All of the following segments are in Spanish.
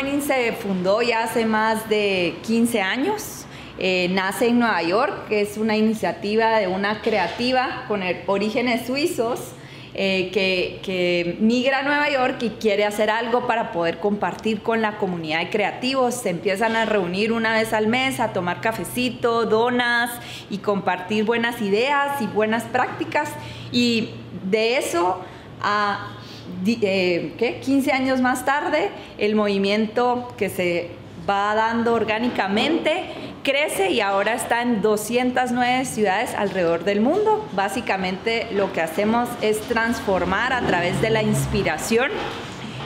Morning se fundó ya hace más de 15 años. Eh, nace en Nueva York, que es una iniciativa de una creativa con orígenes suizos eh, que, migra a Nueva York y quiere hacer algo para poder compartir con la comunidad de creativos. Se empiezan a reunir una vez al mes, a tomar cafecito, donas y compartir buenas ideas y buenas prácticas. Y de eso a eh, ¿qué? 15 años más tarde, el movimiento que se va dando orgánicamente crece y ahora está en 209 ciudades alrededor del mundo. Básicamente lo que hacemos es transformar a través de la inspiración,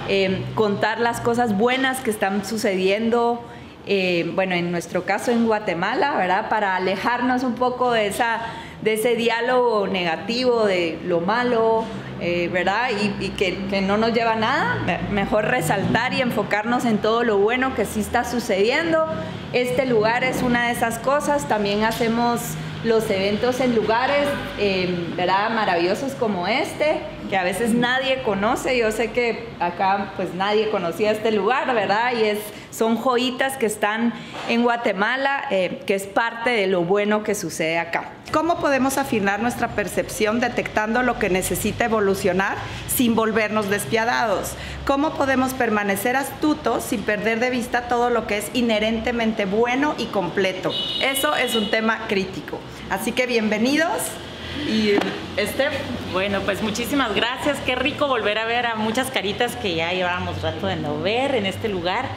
eh, contar las cosas buenas que están sucediendo. Eh, bueno, en nuestro caso en Guatemala, ¿verdad? Para alejarnos un poco de, esa, de ese diálogo negativo, de lo malo, eh, ¿verdad? Y, que, no nos lleva a nada, mejor resaltar y enfocarnos en todo lo bueno que sí está sucediendo. Este lugar es una de esas cosas, también hacemos los eventos en lugares, eh, ¿verdad? Maravillosos como este, que a veces nadie conoce, yo sé que acá pues nadie conocía este lugar, ¿verdad? Y es, son joyitas que están en Guatemala, eh, que es parte de lo bueno que sucede acá. ¿Cómo podemos afinar nuestra percepción detectando lo que necesita evolucionar sin volvernos despiadados? ¿Cómo podemos permanecer astutos sin perder de vista todo lo que es inherentemente bueno y completo? Eso es un tema crítico. Así que bienvenidos. Y Esther, bueno, pues muchísimas gracias. Qué rico volver a ver a muchas caritas que ya llevábamos rato de no ver en este lugar.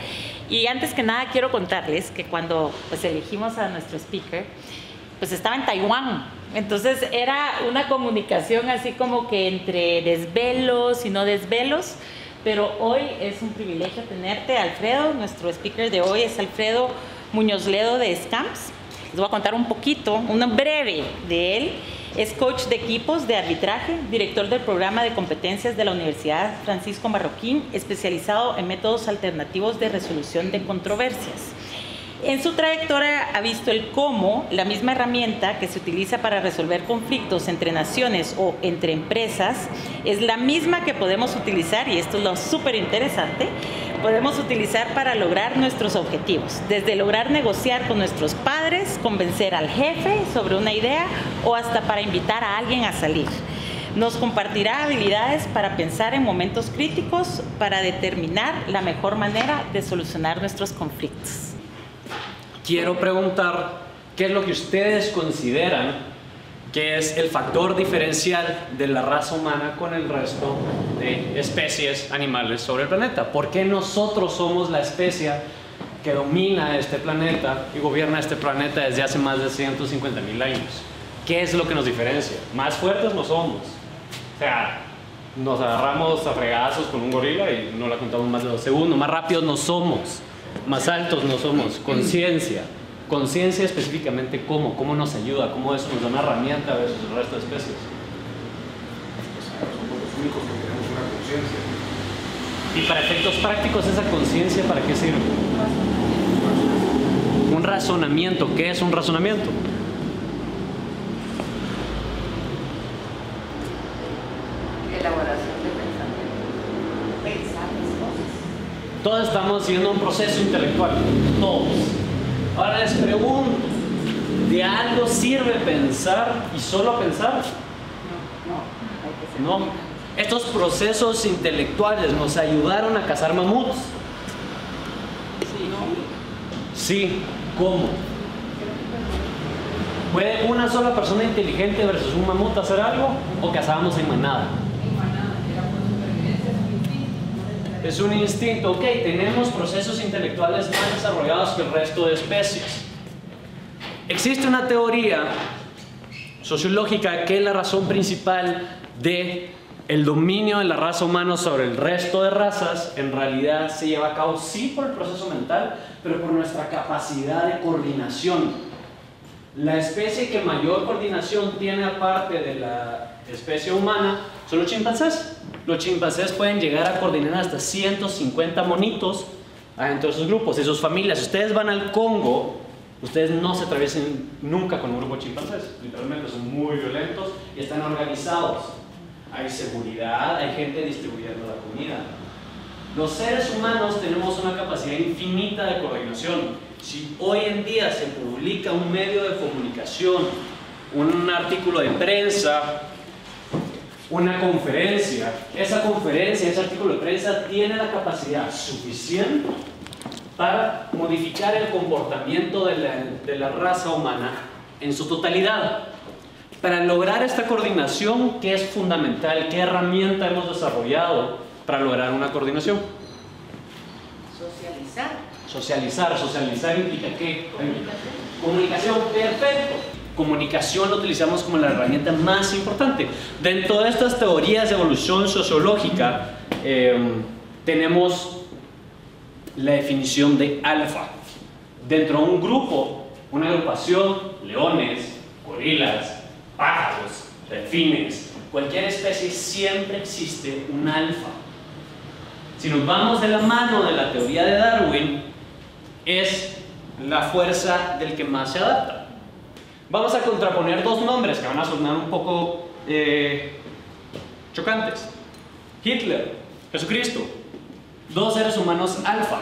Y antes que nada quiero contarles que cuando pues elegimos a nuestro speaker, pues estaba en Taiwán. Entonces era una comunicación así como que entre desvelos y no desvelos. Pero hoy es un privilegio tenerte, Alfredo. Nuestro speaker de hoy es Alfredo Muñoz Ledo de Scamps. Les voy a contar un poquito, un breve de él. Es coach de equipos de arbitraje, director del programa de competencias de la Universidad Francisco Marroquín, especializado en métodos alternativos de resolución de controversias. En su trayectoria ha visto el cómo la misma herramienta que se utiliza para resolver conflictos entre naciones o entre empresas es la misma que podemos utilizar, y esto es lo súper interesante, podemos utilizar para lograr nuestros objetivos, desde lograr negociar con nuestros padres, convencer al jefe sobre una idea o hasta para invitar a alguien a salir. Nos compartirá habilidades para pensar en momentos críticos para determinar la mejor manera de solucionar nuestros conflictos quiero preguntar qué es lo que ustedes consideran que es el factor diferencial de la raza humana con el resto de especies animales sobre el planeta. ¿Por qué nosotros somos la especie que domina este planeta y gobierna este planeta desde hace más de 150 mil años? ¿Qué es lo que nos diferencia? Más fuertes no somos. O sea, nos agarramos a fregazos con un gorila y no la contamos más de dos segundos. Más rápidos no somos más altos no somos, conciencia. Conciencia específicamente cómo, cómo nos ayuda, cómo eso nos da una herramienta versus el resto de especies. Somos los únicos que tenemos una conciencia. Y para efectos prácticos, esa conciencia, ¿para qué sirve? Un razonamiento. ¿Qué es un razonamiento? Todos estamos haciendo un proceso intelectual, todos. Ahora les pregunto, ¿de algo sirve pensar y solo pensar? No, no. Estos procesos intelectuales nos ayudaron a cazar mamuts. Sí, ¿cómo? ¿Puede una sola persona inteligente versus un mamut hacer algo? ¿O cazábamos en manada? Es un instinto. Ok, tenemos procesos intelectuales más desarrollados que el resto de especies. Existe una teoría sociológica que es la razón principal de el dominio de la raza humana sobre el resto de razas en realidad se lleva a cabo sí por el proceso mental, pero por nuestra capacidad de coordinación. La especie que mayor coordinación tiene aparte de la especie humana son los chimpancés. Los chimpancés pueden llegar a coordinar hasta 150 monitos dentro de sus grupos y sus familias. Si ustedes van al Congo, ustedes no se atraviesen nunca con un grupo chimpancés. Literalmente son muy violentos y están organizados. Hay seguridad, hay gente distribuyendo la comida. Los seres humanos tenemos una capacidad infinita de coordinación. Si hoy en día se publica un medio de comunicación, un artículo de prensa, una conferencia, esa conferencia, ese artículo de prensa tiene la capacidad suficiente para modificar el comportamiento de la, de la raza humana en su totalidad. Para lograr esta coordinación, ¿qué es fundamental? ¿Qué herramienta hemos desarrollado para lograr una coordinación? Socializar. Socializar. Socializar implica qué? Comunicación. Perfecto. Comunicación lo utilizamos como la herramienta más importante. Dentro de estas teorías de evolución sociológica, eh, tenemos la definición de alfa. Dentro de un grupo, una agrupación, leones, gorilas, pájaros, delfines, cualquier especie, siempre existe un alfa. Si nos vamos de la mano de la teoría de Darwin, es la fuerza del que más se adapta. Vamos a contraponer dos nombres que van a sonar un poco eh, chocantes. Hitler, Jesucristo, dos seres humanos alfa.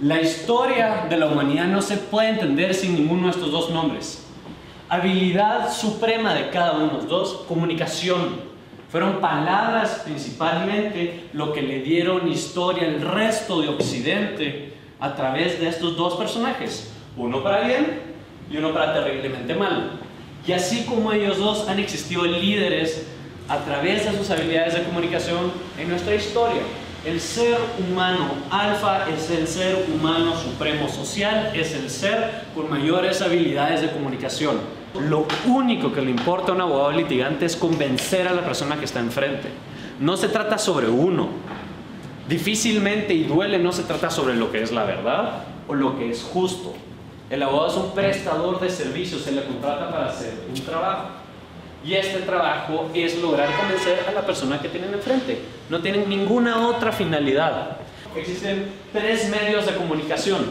La historia de la humanidad no se puede entender sin ninguno de estos dos nombres. Habilidad suprema de cada uno de los dos, comunicación. Fueron palabras principalmente lo que le dieron historia al resto de Occidente a través de estos dos personajes. Uno para bien y uno para terriblemente mal. Y así como ellos dos han existido líderes a través de sus habilidades de comunicación en nuestra historia. El ser humano alfa es el ser humano supremo social, es el ser con mayores habilidades de comunicación. Lo único que le importa a un abogado litigante es convencer a la persona que está enfrente. No se trata sobre uno. Difícilmente y duele no se trata sobre lo que es la verdad o lo que es justo. El abogado es un prestador de servicios, se le contrata para hacer un trabajo. Y este trabajo es lograr convencer a la persona que tienen enfrente. No tienen ninguna otra finalidad. Existen tres medios de comunicación.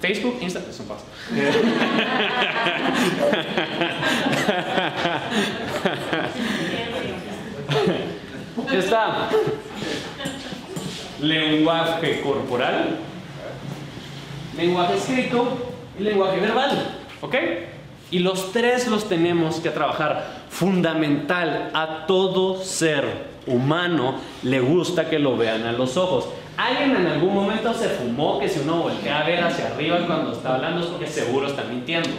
Facebook, Instagram, eso pasa. Está lenguaje corporal, lenguaje escrito y lenguaje verbal. ¿Ok? Y los tres los tenemos que trabajar. Fundamental a todo ser humano le gusta que lo vean a los ojos. Alguien en algún momento se fumó que si uno voltea a ver hacia arriba cuando está hablando es porque seguro está mintiendo.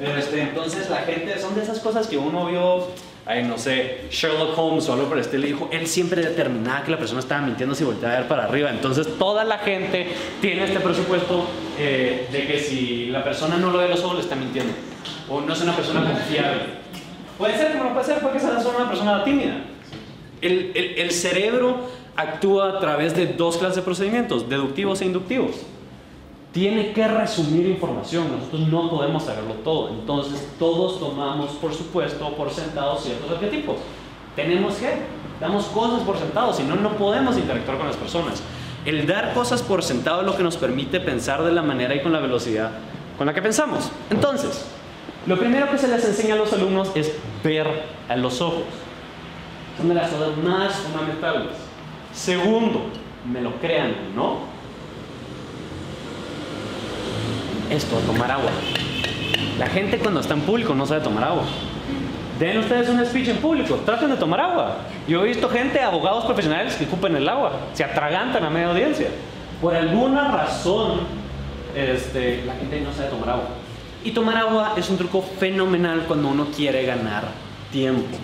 Este, entonces la gente, son de esas cosas que uno vio, ay, no sé, Sherlock Holmes o algo por estilo, y dijo, él siempre determinaba que la persona estaba mintiendo si volteaba a ver para arriba. Entonces toda la gente tiene este presupuesto eh, de que si la persona no lo ve los ojos le está mintiendo, o no es una persona confiable. Puede ser como no puede ser, porque esa es una persona tímida. El, el, el cerebro actúa a través de dos clases de procedimientos, deductivos e inductivos. Tiene que resumir información, nosotros no podemos saberlo todo, entonces todos tomamos, por supuesto, por sentado ciertos arquetipos. Tenemos que, damos cosas por sentado, si no, no podemos interactuar con las personas. El dar cosas por sentado es lo que nos permite pensar de la manera y con la velocidad con la que pensamos. Entonces, lo primero que se les enseña a los alumnos es ver a los ojos. Son de las cosas más fundamentales. Segundo, me lo crean, ¿no? Esto, tomar agua. La gente cuando está en público no sabe tomar agua. Den ustedes un speech en público, traten de tomar agua. Yo he visto gente, abogados profesionales que ocupan el agua, se atragantan a media audiencia. Por alguna razón, este, la gente no sabe tomar agua. Y tomar agua es un truco fenomenal cuando uno quiere ganar tiempo.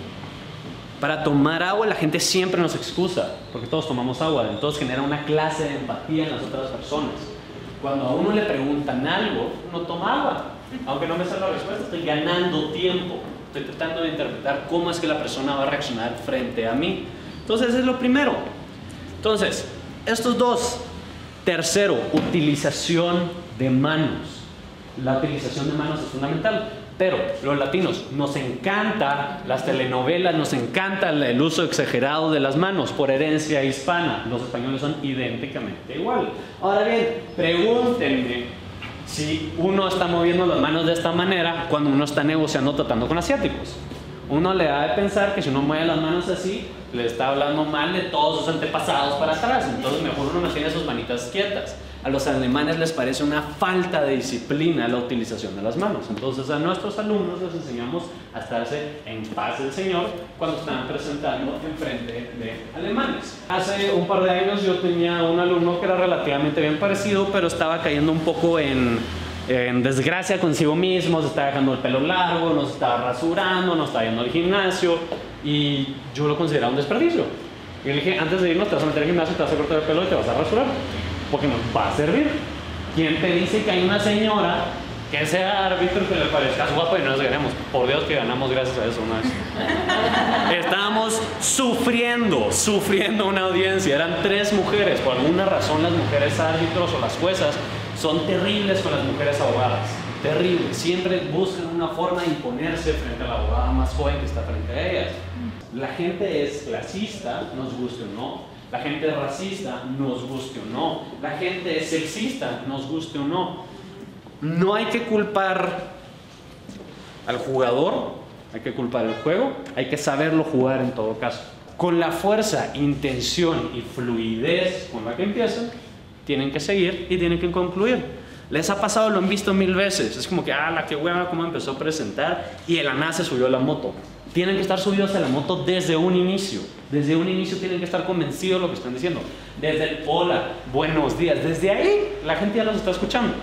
Para tomar agua la gente siempre nos excusa, porque todos tomamos agua, entonces genera una clase de empatía en las otras personas. Cuando a uno le preguntan algo, uno toma agua. Aunque no me salga la respuesta, estoy ganando tiempo. Estoy tratando de interpretar cómo es que la persona va a reaccionar frente a mí. Entonces, es lo primero. Entonces, estos dos. Tercero, utilización de manos. La utilización de manos es fundamental. Pero los latinos nos encanta las telenovelas, nos encanta el uso exagerado de las manos por herencia hispana. Los españoles son idénticamente igual. Ahora bien, pregúntenme si uno está moviendo las manos de esta manera cuando uno está negociando tratando con asiáticos. uno le da de pensar que si uno mueve las manos así, le está hablando mal de todos sus antepasados para atrás. Entonces mejor uno mantiene sus manitas quietas. A los alemanes les parece una falta de disciplina la utilización de las manos. Entonces a nuestros alumnos les enseñamos a estarse en paz del Señor cuando están presentando en frente de alemanes. Hace un par de años yo tenía un alumno que era relativamente bien parecido, pero estaba cayendo un poco en, en desgracia consigo mismo, se estaba dejando el pelo largo, no se estaba rasurando, no estaba yendo al gimnasio y yo lo consideraba un desperdicio. Y le dije, antes de irnos te vas a meter al gimnasio, te vas a cortar el pelo y te vas a rasurar porque nos va a servir. ¿Quién te dice que hay una señora que sea árbitro que le parezca guapo y no nos ganemos? Por Dios que ganamos gracias a eso una vez. Estábamos sufriendo, sufriendo una audiencia. Eran tres mujeres. Por alguna razón las mujeres árbitros o las juezas son terribles con las mujeres abogadas. Terribles. Siempre buscan una forma de imponerse frente a la abogada más joven que está frente a ellas. La gente es clasista, nos guste o no la gente racista, nos guste o no. La gente sexista, nos guste o no. No hay que culpar al jugador, hay que culpar el juego, hay que saberlo jugar en todo caso. Con la fuerza, intención y fluidez con la que empiezan, tienen que seguir y tienen que concluir. Les ha pasado, lo han visto mil veces. Es como que, ah, la que hueva, cómo empezó a presentar y el ANA se subió la moto. Tienen que estar subidos a la moto desde un inicio. Desde un inicio tienen que estar convencidos de lo que están diciendo. Desde el hola, buenos días. Desde ahí la gente ya los está escuchando.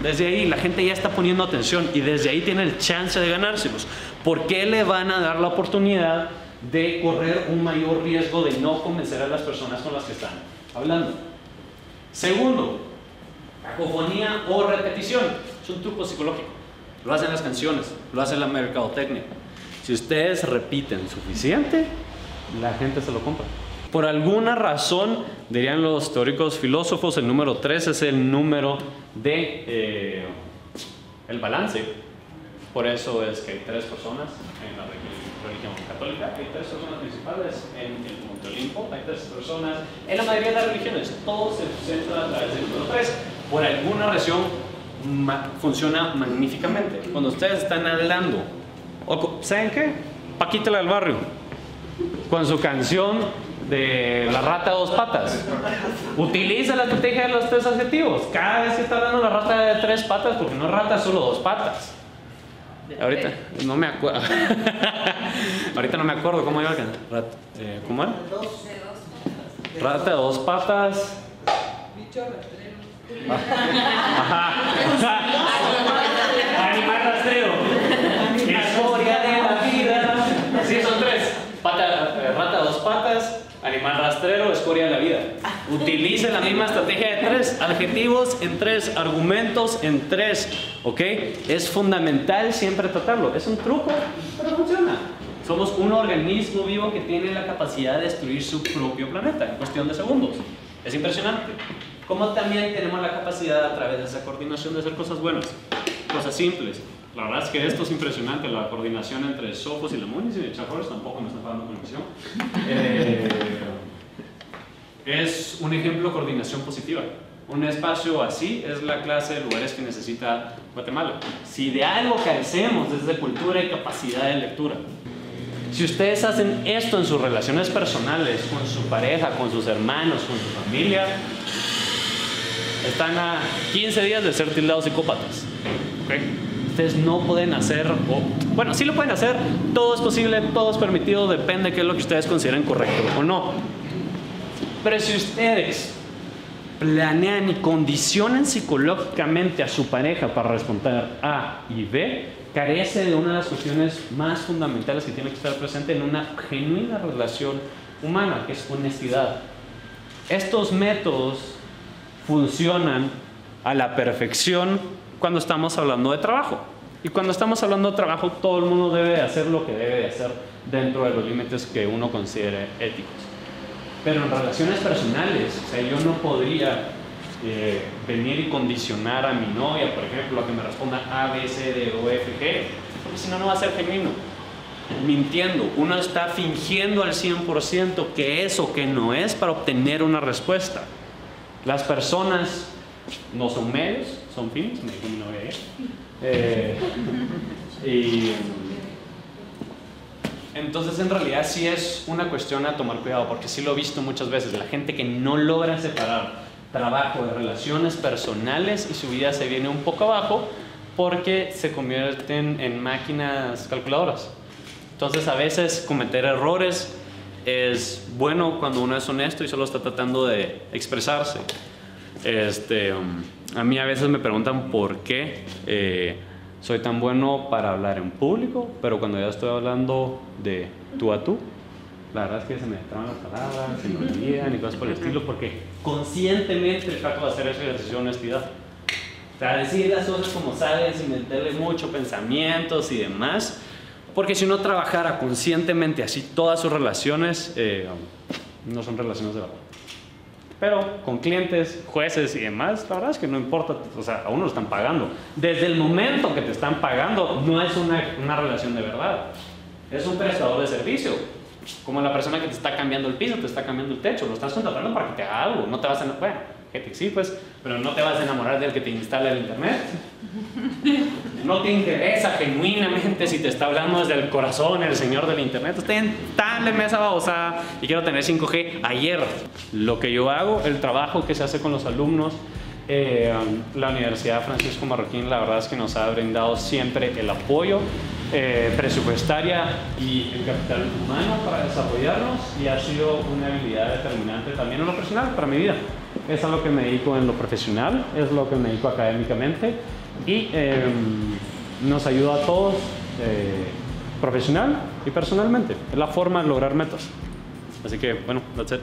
Desde ahí la gente ya está poniendo atención y desde ahí tienen el chance de ganárselos. ¿Por qué le van a dar la oportunidad de correr un mayor riesgo de no convencer a las personas con las que están hablando? Segundo, cacofonía o repetición. Es un truco psicológico. Lo hacen las canciones, lo hace la mercadotecnia. Si ustedes repiten suficiente, la gente se lo compra. Por alguna razón, dirían los teóricos filósofos, el número 3 es el número de eh, el balance. Por eso es que hay tres personas en la religión católica, hay tres personas principales en el Monte Olimpo, hay tres personas en la mayoría de las religiones. Todo se centra a través del número 3. Por alguna razón funciona magníficamente. Cuando ustedes están hablando ¿Saben qué? Paquita del barrio, con su canción de la rata de dos patas. Utiliza la estrategia de los tres adjetivos. Cada vez que está hablando la rata de tres patas, porque no es rata, solo dos patas. Ahorita no me acuerdo. Ahorita no me acuerdo cómo iba a cantar. Eh, ¿Cómo era? Rata de dos patas. Ajá. Animal rastreo. Animal rastrero, escoria de la vida. Utilice la misma estrategia de tres adjetivos en tres argumentos en tres, ¿ok? Es fundamental siempre tratarlo. Es un truco, pero funciona. Somos un organismo vivo que tiene la capacidad de destruir su propio planeta en cuestión de segundos. Es impresionante. Como también tenemos la capacidad a través de esa coordinación de hacer cosas buenas, cosas simples. La verdad es que esto es impresionante, la coordinación entre Sofos y la Munis y de Chafores tampoco me está pagando conexión. Eh, es un ejemplo de coordinación positiva. Un espacio así es la clase de lugares que necesita Guatemala. Si de algo carecemos es de cultura y capacidad de lectura. Si ustedes hacen esto en sus relaciones personales, con su pareja, con sus hermanos, con su familia, están a 15 días de ser tildados psicópatas. ¿Okay? Ustedes no pueden hacer, bueno, sí lo pueden hacer, todo es posible, todo es permitido, depende de qué es lo que ustedes consideren correcto o no. Pero si ustedes planean y condicionan psicológicamente a su pareja para responder A y B, carece de una de las cuestiones más fundamentales que tiene que estar presente en una genuina relación humana, que es honestidad. Estos métodos funcionan a la perfección cuando estamos hablando de trabajo. Y cuando estamos hablando de trabajo, todo el mundo debe hacer lo que debe de hacer dentro de los límites que uno considere éticos. Pero en relaciones personales, o sea, yo no podría eh, venir y condicionar a mi novia, por ejemplo, a que me responda A, B, C, D, O, F, G, porque si no, no va a ser genuino. Mintiendo, uno está fingiendo al 100% que es o que no es para obtener una respuesta. Las personas no son medios, son fines, me dijo mi novia eh, y Entonces en realidad sí es una cuestión a tomar cuidado, porque sí lo he visto muchas veces, la gente que no logra separar trabajo de relaciones personales y su vida se viene un poco abajo porque se convierten en máquinas calculadoras. Entonces a veces cometer errores es bueno cuando uno es honesto y solo está tratando de expresarse. Este, um, a mí a veces me preguntan por qué eh, soy tan bueno para hablar en público, pero cuando ya estoy hablando de tú a tú, la verdad es que se me traban las palabras, se me olvidan y cosas por el estilo, porque conscientemente trato de hacer ese ejercicio de honestidad. O sea, decir las cosas como salen sin meterle mucho pensamientos y demás. Porque si uno trabajara conscientemente así todas sus relaciones, eh, no son relaciones de verdad. Pero con clientes, jueces y demás, la verdad es que no importa, o sea, a uno lo están pagando. Desde el momento que te están pagando, no es una, una relación de verdad. Es un prestador de servicio. Como la persona que te está cambiando el piso, te está cambiando el techo, lo estás contratando para que te haga algo. No te vas a, bueno, sí, pues, pero no te vas a enamorar del que te instala el internet. No te interesa genuinamente si te está hablando desde el corazón el señor del internet. Usted tan mesa babosa y quiero tener 5G ayer. Lo que yo hago, el trabajo que se hace con los alumnos, eh, la Universidad Francisco Marroquín, la verdad es que nos ha brindado siempre el apoyo eh, presupuestaria y el capital humano para desarrollarnos y ha sido una habilidad determinante también en lo personal para mi vida. Es a lo que me dedico en lo profesional, es lo que me dedico académicamente y em, nos ayuda a todos eh, profesional y personalmente. Es la forma de lograr metas. Así que, bueno, that's it.